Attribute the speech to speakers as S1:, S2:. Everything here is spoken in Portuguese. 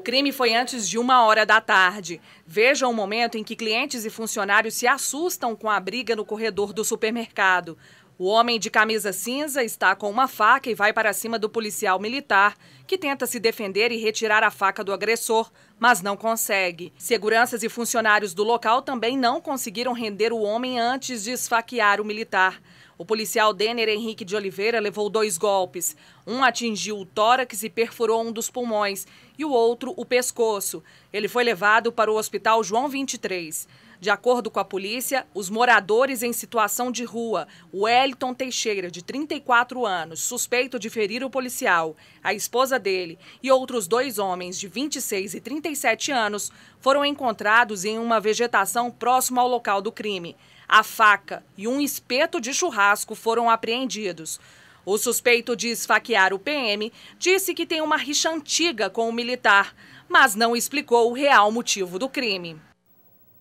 S1: O crime foi antes de uma hora da tarde. Veja o momento em que clientes e funcionários se assustam com a briga no corredor do supermercado. O homem de camisa cinza está com uma faca e vai para cima do policial militar, que tenta se defender e retirar a faca do agressor, mas não consegue. Seguranças e funcionários do local também não conseguiram render o homem antes de esfaquear o militar. O policial Denner Henrique de Oliveira levou dois golpes. Um atingiu o tórax e perfurou um dos pulmões, e o outro o pescoço. Ele foi levado para o Hospital João 23. De acordo com a polícia, os moradores em situação de rua, Wellington Teixeira, de 34 anos, suspeito de ferir o policial, a esposa dele e outros dois homens de 26 e 37 anos, foram encontrados em uma vegetação próxima ao local do crime. A faca e um espeto de churrasco foram apreendidos. O suspeito de esfaquear o PM disse que tem uma rixa antiga com o militar, mas não explicou o real motivo do crime.